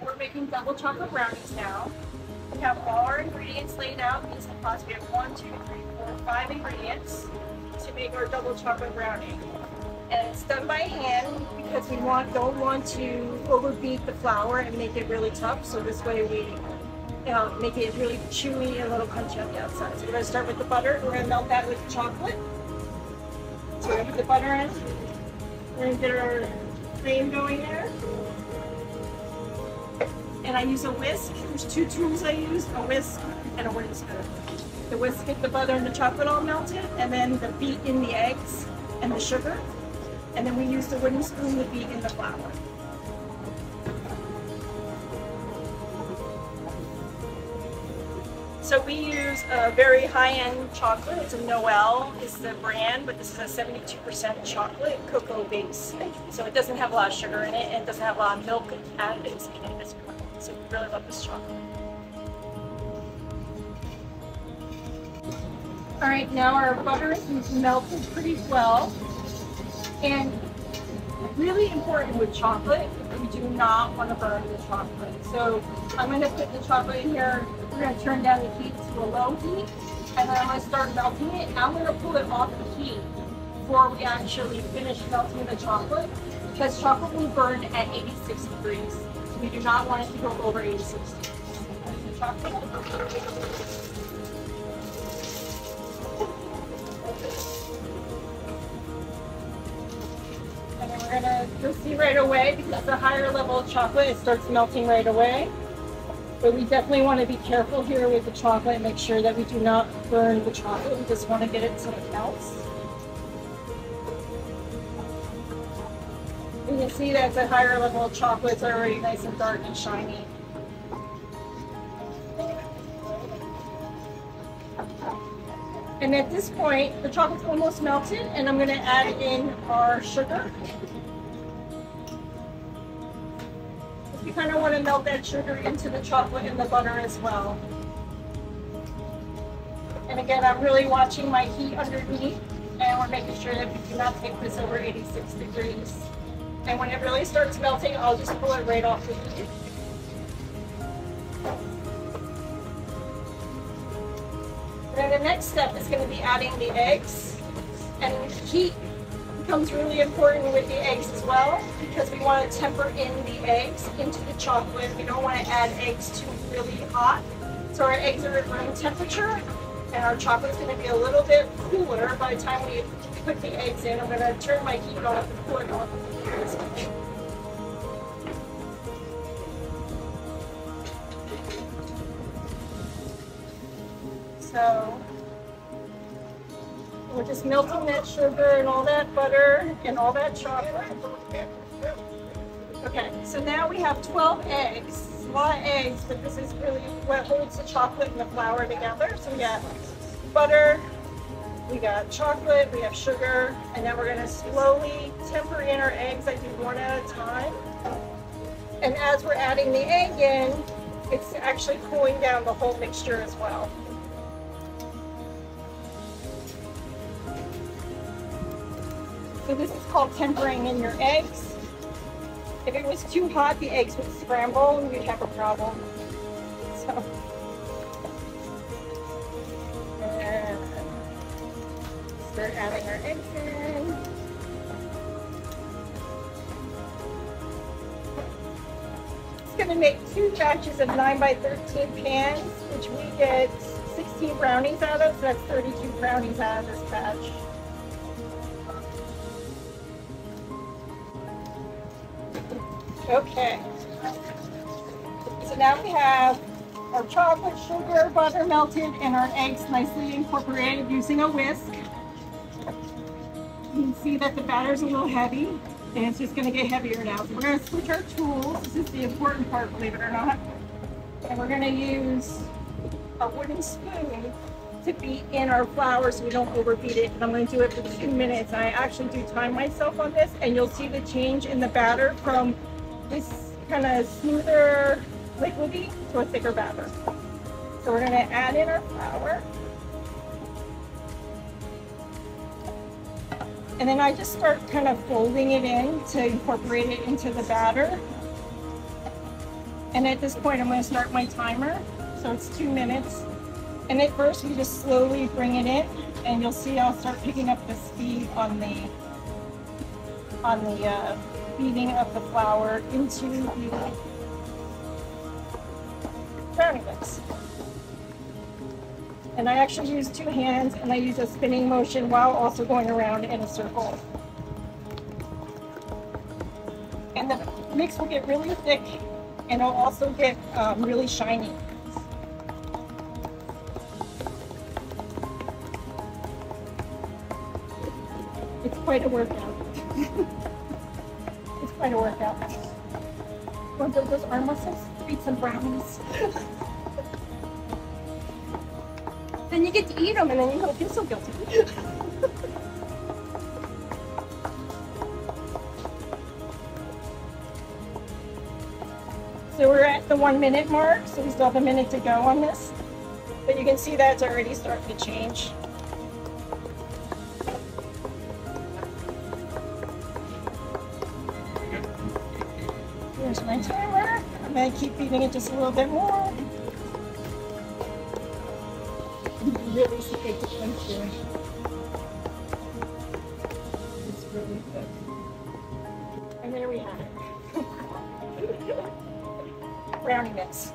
We're making double chocolate brownies now. We have all our ingredients laid out. in These pots. We have one, two, three, four, five ingredients to make our double chocolate brownie. And it's done by hand because we want don't want to overbeat the flour and make it really tough. So this way we know, make it really chewy and a little crunchy on the outside. So we're gonna start with the butter. We're gonna melt that with the chocolate. So we're gonna put the butter in. We're gonna get our cream going there. And I use a whisk. There's two tools I use, a whisk and a wooden spoon. The whisk get the butter and the chocolate all melted, and then the beat in the eggs and the sugar. And then we use the wooden spoon to beat in the flour. So we use a very high-end chocolate. It's a Noel is the brand, but this is a 72% chocolate cocoa base. So it doesn't have a lot of sugar in it and it doesn't have a lot of milk additives. So really love this chocolate. All right, now our butter is melted pretty well. And really important with chocolate, we do not want to burn the chocolate. So I'm going to put the chocolate in here. We're going to turn down the heat to a low heat. And then I'm going to start melting it. And I'm going to pull it off the heat before we actually finish melting the chocolate. Because chocolate will burn at 86 degrees. We do not want it to go over 86 degrees. then we're gonna, see right away because a higher level of chocolate, it starts melting right away. But we definitely want to be careful here with the chocolate and make sure that we do not burn the chocolate. We just want to get it so it melts. You can see that the higher level of chocolate is already nice and dark and shiny. And at this point, the chocolate's almost melted and I'm gonna add in our sugar. You kind of want to melt that sugar into the chocolate and the butter as well. And again, I'm really watching my heat underneath and we're making sure that we do not take this over 86 degrees. And when it really starts melting, I'll just pull it right off the heat. Then the next step is going to be adding the eggs. And heat becomes really important with the eggs as well because we want to temper in the eggs into the chocolate. We don't want to add eggs too really hot. So our eggs are at room temperature and our chocolate's going to be a little bit cooler by the time we put the eggs in. I'm going to turn my heat off and cool it off. So we're just melting that sugar and all that butter and all that chocolate. Okay, so now we have 12 eggs. Of eggs, but this is really what holds the chocolate and the flour together. So we got butter, we got chocolate, we have sugar, and then we're gonna slowly temper in our eggs. I do one at a time. And as we're adding the egg in, it's actually cooling down the whole mixture as well. So this is called tempering in your eggs. If it was too hot, the eggs would scramble and you'd have a problem. So, uh, start adding our eggs in. It's gonna make two batches of 9 by 13 pans, which we get 16 brownies out of, so that's 32 brownies out of this batch. Okay. So now we have our chocolate, sugar, butter melted, and our eggs nicely incorporated using a whisk. You can see that the batter's a little heavy, and it's just going to get heavier now. So we're to switch our tools. This is the important part, believe it or not. And we're going to use a wooden spoon to beat in our flour so we don't overbeat it. And I'm going to do it for two minutes. I actually do time myself on this, and you'll see the change in the batter from this kind of smoother liquidy to a thicker batter. So we're going to add in our flour. And then I just start kind of folding it in to incorporate it into the batter. And at this point, I'm going to start my timer. So it's two minutes. And at first, you just slowly bring it in, and you'll see I'll start picking up the speed on the on the uh, beating of the flour into the brownie mix. And I actually use two hands, and I use a spinning motion while also going around in a circle. And the mix will get really thick, and it'll also get um, really shiny. It's quite a workout. it's quite a workout. Want to build those arm muscles? Eat some brownies. then you get to eat them and then you don't feel so guilty. so we're at the one minute mark, so we still have a minute to go on this. But you can see that's already starting to change. Here's my timer. I'm gonna keep feeding it just a little bit more. Really see a difference here. It's really good. And there we have it. Brownie mix.